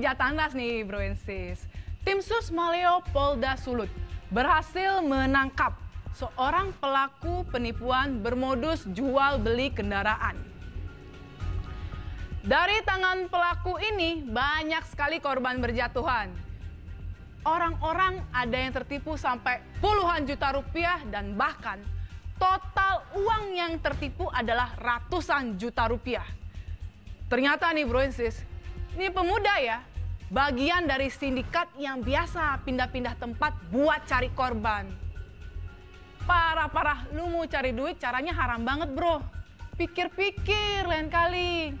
Jatandas nih bro and sis. Tim Sus Maleo Polda Sulut berhasil menangkap seorang pelaku penipuan bermodus jual beli kendaraan. Dari tangan pelaku ini banyak sekali korban berjatuhan. Orang-orang ada yang tertipu sampai puluhan juta rupiah dan bahkan total uang yang tertipu adalah ratusan juta rupiah. Ternyata nih bro and sis, ini pemuda ya, bagian dari sindikat yang biasa pindah-pindah tempat buat cari korban. Parah-parah, lu mau cari duit caranya haram banget bro. Pikir-pikir lain kali.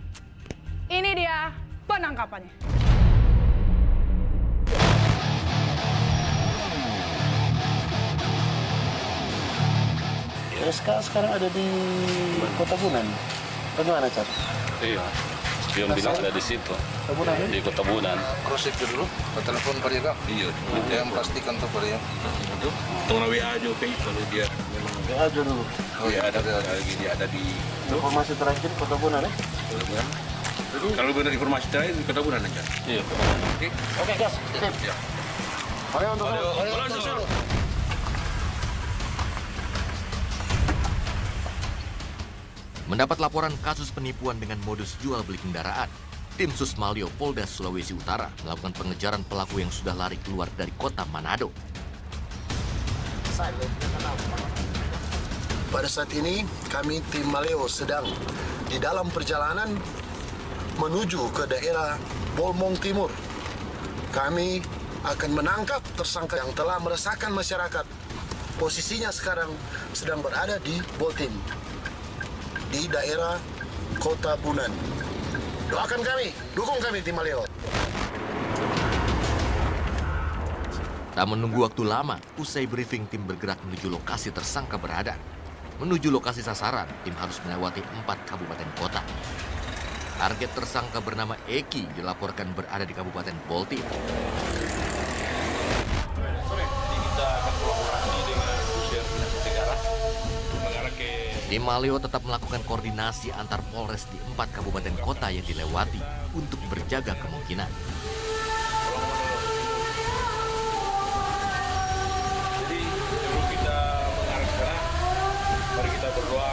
Ini dia penangkapannya. SK sekarang ada di Kota Bunan. Bagaimana, Cat? Iya. Dia bilang ada di situ. Ya? Di Kota Bunan. cross check dulu ke telepon Pak iya yang pastikan tuh Pak Ria Tunggu WA aja oke kalau dia memang Ya, aja dulu. oh iya ada ada lagi dia ada di Informasi terakhir Kota Bunan ya? Kalau benar informasi terakhir di Ketabunan aja. Iya. Oke. Oke, gas. Sip. Ya. Ayo untuk Mendapat laporan kasus penipuan dengan modus jual beli kendaraan, tim Susmalio Polda Sulawesi Utara melakukan pengejaran pelaku yang sudah lari keluar dari kota Manado. Pada saat ini, kami tim Maleo sedang di dalam perjalanan menuju ke daerah Bolmong Timur. Kami akan menangkap tersangka yang telah meresahkan masyarakat. Posisinya sekarang sedang berada di Boltim, di daerah Kota Bunan. Doakan kami, dukung kami tim Maleo. Tak menunggu waktu lama, usai briefing tim bergerak menuju lokasi tersangka berada. Menuju lokasi sasaran, tim harus melewati empat kabupaten kota. Target tersangka bernama Eki dilaporkan berada di Kabupaten Boltim. Tim Maleo tetap melakukan koordinasi antar Polres di empat kabupaten kota yang dilewati untuk berjaga kemungkinan. Jadi sebelum kita mengarah ke sana, mari kita berdoa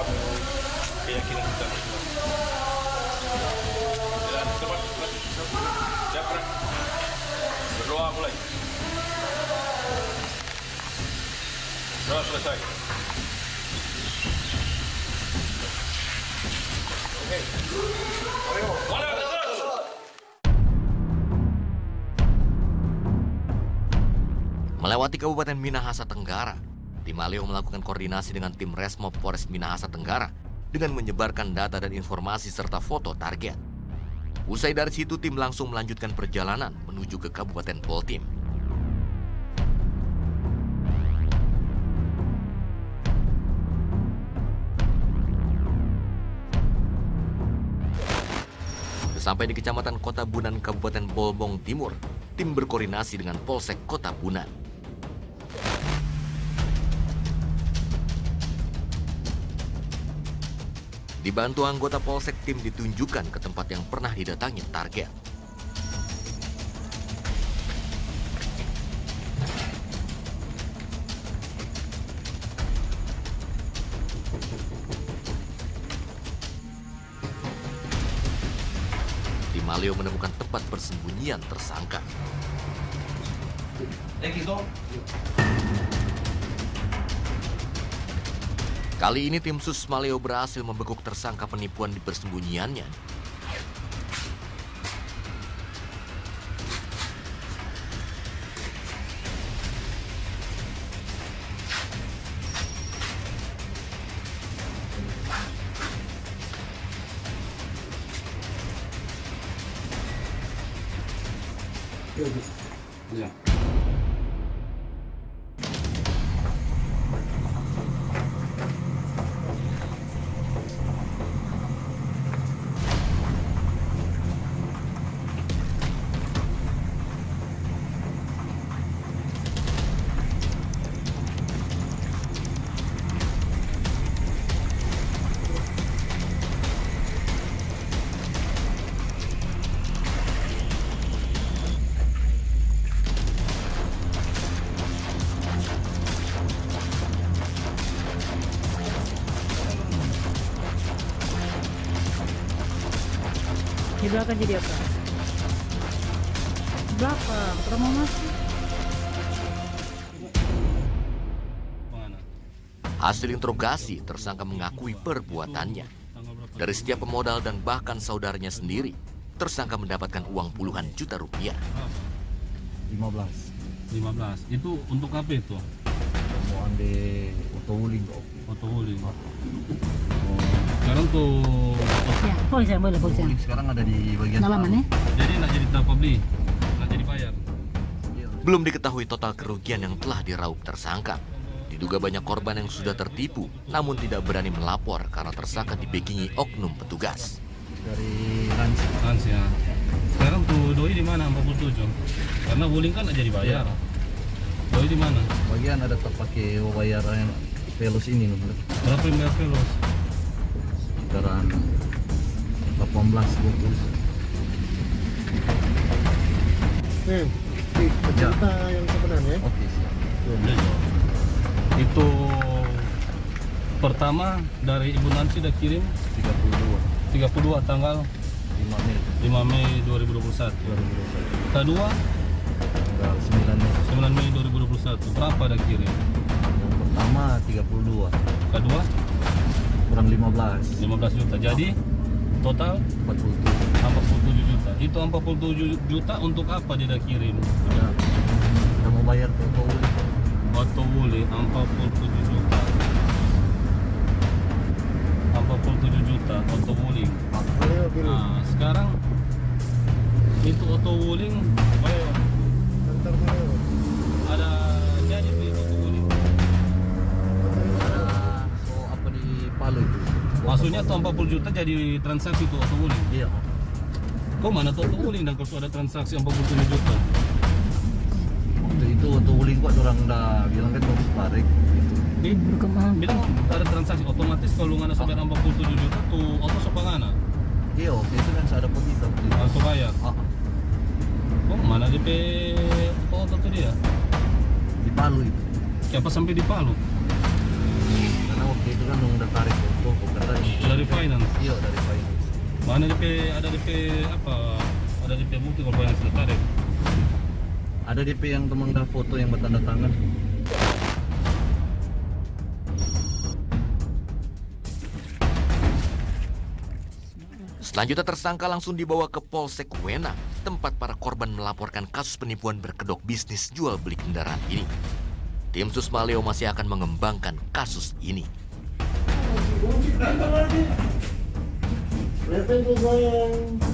keyakinan kita. Dan cepat. Siap? Berdoa mulai. Doa selesai. Oke. Mana, terus? Melewati Kabupaten Minahasa Tenggara, tim Maleo melakukan koordinasi dengan tim Resmo Polres Minahasa Tenggara dengan menyebarkan data dan informasi serta foto target. Usai dari situ, tim langsung melanjutkan perjalanan menuju ke Kabupaten Poltim. Sampai di Kecamatan Kota Bunan, Kabupaten Bolbong Timur, tim berkoordinasi dengan Polsek Kota Bunan. Dibantu anggota Polsek, tim ditunjukkan ke tempat yang pernah didatangi target. Maleo menemukan tempat persembunyian tersangka. Kali ini tim Sus Maleo berhasil membekuk tersangka penipuan di persembunyiannya. 对个这样 belakang jadi apa? Belakang, kalau mau masuk. Hasil interogasi, tersangka mengakui perbuatannya. Dari setiap pemodal dan bahkan saudaranya sendiri, tersangka mendapatkan uang puluhan juta rupiah. 15 15. Itu untuk apa itu? mau ambil foto uling kok Foto uling. Oh. Sekarang tuh Ya, polisi boleh polisi. sekarang ada di bagian Dalaman ya? jadi nak jadi apa beli? Nak jadi bayar. Belum diketahui total kerugian yang telah diraup tersangka. Diduga banyak korban yang sudah tertipu, namun tidak berani melapor karena tersangka dibekingi oknum petugas. dari Ransi Hans ya. Sekarang tuh doi di mana 47? Karena uling kan nak jadi bayar. Doi di mana? bagian ada terpakai bayaran velus ini Berapa yang bayar velos? sekitaran 18 20 Nih, cerita yang sebenarnya. oke siap. Itu pertama dari Ibu Nancy udah kirim? 32 32 tanggal? 5 Mei. 5 Mei 2021. 2021 Kedua? Tanggal 9 Mei. 9 Mei 2021. Berapa ada kirim? yang pertama 32 Kedua? Kurang 15 15 juta. Jadi total 47 47 juta. Itu 47 juta untuk apa dia kirim? ada ada mau bayar foto uling Auto Wuli 47 juta. 47 juta auto wuling. Nah, sekarang itu auto Maksudnya tuh 40 juta jadi transaksi tuh auto wuling. iya Kok mana tuh auto wuling dan kalau ada transaksi 47 juta? waktu itu foto uling kok orang dah bilang kan harus tarik gitu Di, Berkembang. bilang ada transaksi otomatis kalau nggak sampai 47 juta tuh auto sopangana iya waktu itu kan saya dapat itu langsung bayar. ah, Oh mana DP auto tuh dia? di Palu itu Siapa sampai di Palu? Itu kan udah tarik foto kok kata Dari finance. iya dari finance Mana DP ada DP apa? Ada DP bukti kalau yang sudah tarik. ada DP yang teman dah foto yang bertanda tangan Selanjutnya tersangka langsung dibawa ke Polsek Wena, tempat para korban melaporkan kasus penipuan berkedok bisnis jual beli kendaraan ini. Tim Sus Maleo masih akan mengembangkan kasus ini. Don't you think about it? Everything